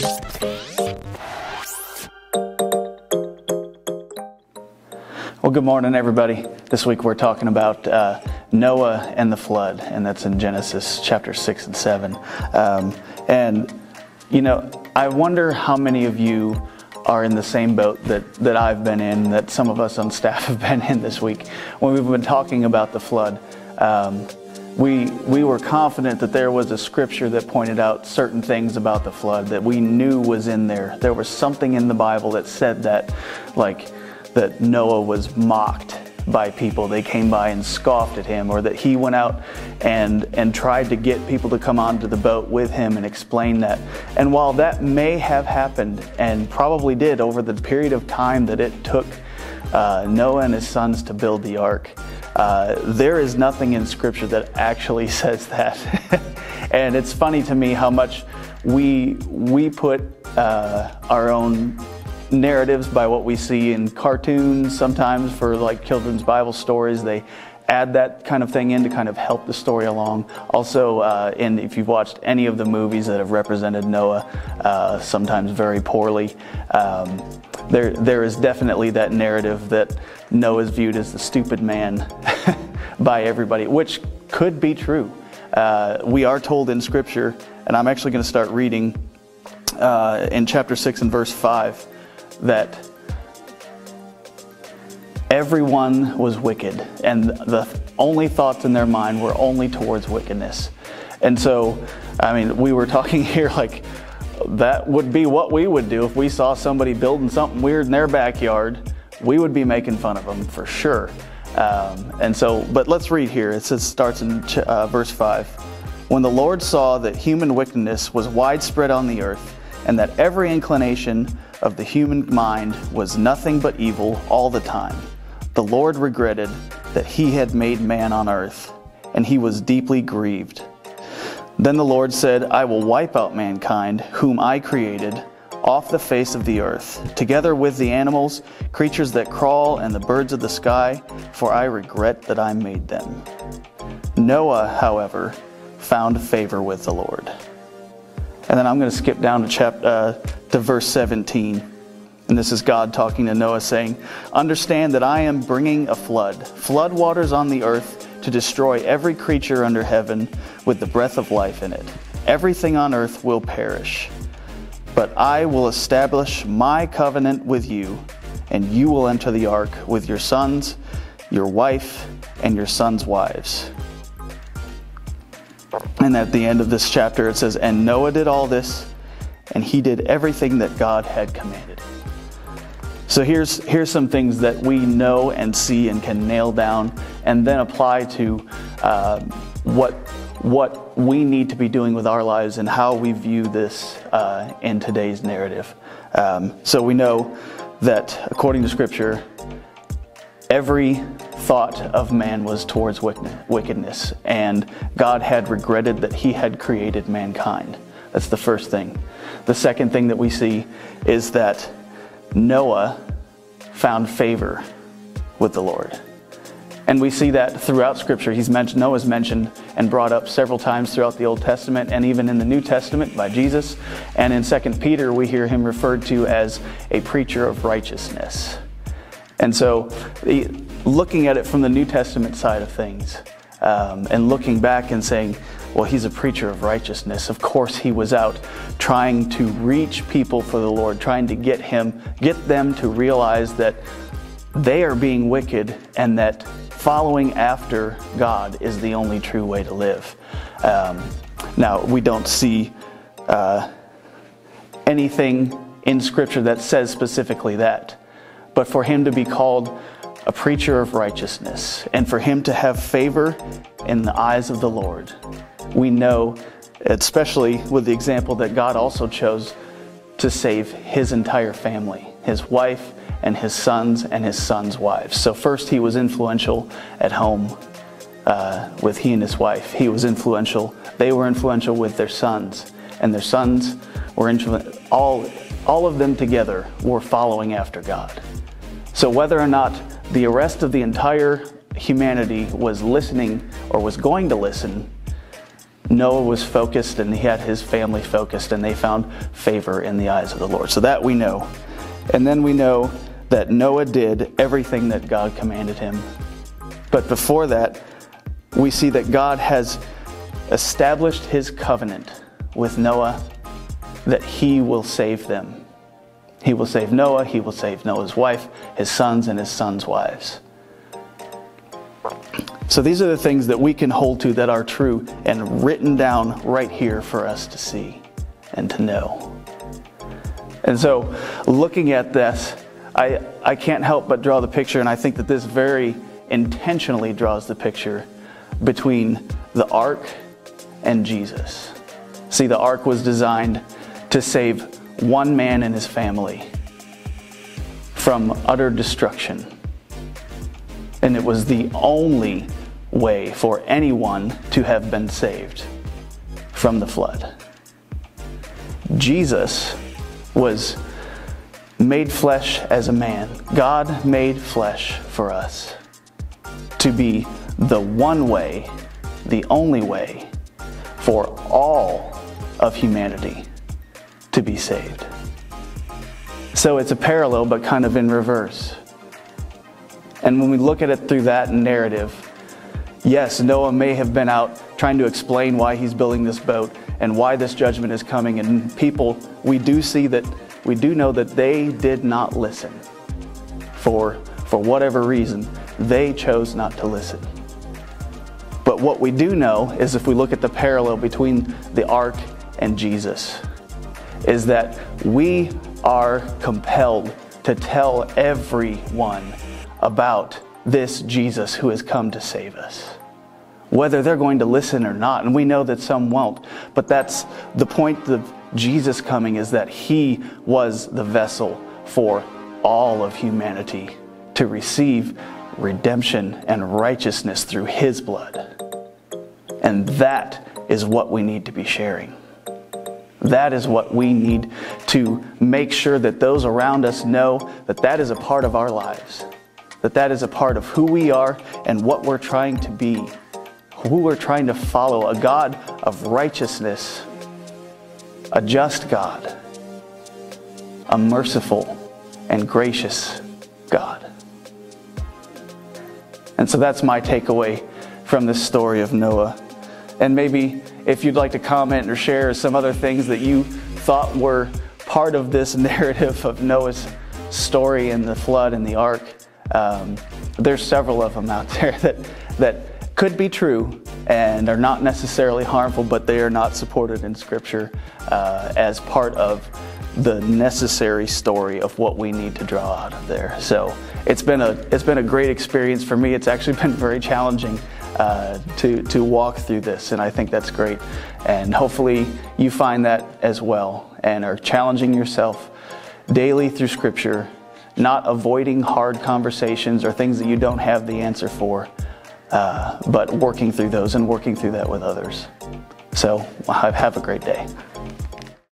Well, good morning, everybody. This week we're talking about uh, Noah and the flood, and that's in Genesis chapter 6 and 7. Um, and, you know, I wonder how many of you are in the same boat that, that I've been in, that some of us on staff have been in this week. When we've been talking about the flood, um, we, we were confident that there was a scripture that pointed out certain things about the flood that we knew was in there. There was something in the Bible that said that, like, that Noah was mocked by people. They came by and scoffed at him, or that he went out and, and tried to get people to come onto the boat with him and explain that. And while that may have happened, and probably did over the period of time that it took uh, Noah and his sons to build the ark, uh, there is nothing in Scripture that actually says that. and it's funny to me how much we we put uh, our own narratives by what we see in cartoons sometimes for like children's Bible stories. They add that kind of thing in to kind of help the story along. Also, uh, in if you've watched any of the movies that have represented Noah, uh, sometimes very poorly, um, there there is definitely that narrative that Noah is viewed as the stupid man by everybody, which could be true. Uh, we are told in Scripture, and I'm actually going to start reading uh, in chapter six and verse five, that everyone was wicked, and the only thoughts in their mind were only towards wickedness. And so, I mean, we were talking here like that would be what we would do if we saw somebody building something weird in their backyard. We would be making fun of them for sure. Um, and so, but let's read here. It says, starts in uh, verse 5. When the Lord saw that human wickedness was widespread on the earth, and that every inclination of the human mind was nothing but evil all the time, the Lord regretted that he had made man on earth, and he was deeply grieved. Then the Lord said, I will wipe out mankind, whom I created, off the face of the earth, together with the animals, creatures that crawl, and the birds of the sky, for I regret that I made them. Noah, however, found favor with the Lord. And then I'm going to skip down to, chapter, uh, to verse 17. And this is God talking to Noah, saying, Understand that I am bringing a flood, flood waters on the earth to destroy every creature under heaven with the breath of life in it. Everything on earth will perish. But I will establish my covenant with you, and you will enter the ark with your sons, your wife, and your sons' wives. And at the end of this chapter, it says, And Noah did all this, and he did everything that God had commanded. So here's, here's some things that we know and see and can nail down and then apply to uh, what, what we need to be doing with our lives and how we view this uh, in today's narrative. Um, so we know that according to Scripture, every thought of man was towards wickedness, and God had regretted that he had created mankind. That's the first thing. The second thing that we see is that Noah found favor with the Lord. And we see that throughout Scripture. He's mentioned, Noah's mentioned and brought up several times throughout the Old Testament and even in the New Testament by Jesus. And in 2 Peter, we hear him referred to as a preacher of righteousness. And so, looking at it from the New Testament side of things, um, and looking back and saying, well, he's a preacher of righteousness. Of course, he was out trying to reach people for the Lord, trying to get him, get them to realize that they are being wicked and that following after God is the only true way to live. Um, now, we don't see uh, anything in Scripture that says specifically that, but for him to be called a preacher of righteousness and for him to have favor in the eyes of the Lord we know, especially with the example that God also chose to save his entire family, his wife and his sons and his sons' wives. So, first, he was influential at home uh, with he and his wife. He was influential. They were influential with their sons, and their sons were influential. All, all of them together were following after God. So, whether or not the rest of the entire humanity was listening or was going to listen Noah was focused and he had his family focused, and they found favor in the eyes of the Lord. So that we know. And then we know that Noah did everything that God commanded him. But before that, we see that God has established his covenant with Noah that he will save them. He will save Noah, he will save Noah's wife, his sons, and his sons' wives. So these are the things that we can hold to that are true and written down right here for us to see and to know. And so, looking at this, I, I can't help but draw the picture, and I think that this very intentionally draws the picture between the ark and Jesus. See, the ark was designed to save one man and his family from utter destruction. And it was the only way for anyone to have been saved from the flood. Jesus was made flesh as a man. God made flesh for us to be the one way, the only way for all of humanity to be saved. So it's a parallel, but kind of in reverse. And when we look at it through that narrative, yes, Noah may have been out trying to explain why he's building this boat and why this judgment is coming. And people, we do see that, we do know that they did not listen for, for whatever reason. They chose not to listen. But what we do know is if we look at the parallel between the ark and Jesus, is that we are compelled to tell everyone about this Jesus who has come to save us. Whether they're going to listen or not, and we know that some won't, but that's the point of Jesus coming is that he was the vessel for all of humanity to receive redemption and righteousness through his blood. And that is what we need to be sharing. That is what we need to make sure that those around us know that that is a part of our lives, that that is a part of who we are and what we're trying to be, who we're trying to follow, a God of righteousness, a just God, a merciful and gracious God. And so that's my takeaway from this story of Noah. And maybe if you'd like to comment or share some other things that you thought were part of this narrative of Noah's story and the flood and the ark, um, there's several of them out there that, that could be true and are not necessarily harmful, but they are not supported in Scripture uh, as part of the necessary story of what we need to draw out of there. So it's been a it's been a great experience for me. It's actually been very challenging uh, to, to walk through this, and I think that's great. And hopefully you find that as well and are challenging yourself daily through Scripture, not avoiding hard conversations or things that you don't have the answer for, uh, but working through those and working through that with others. So have a great day.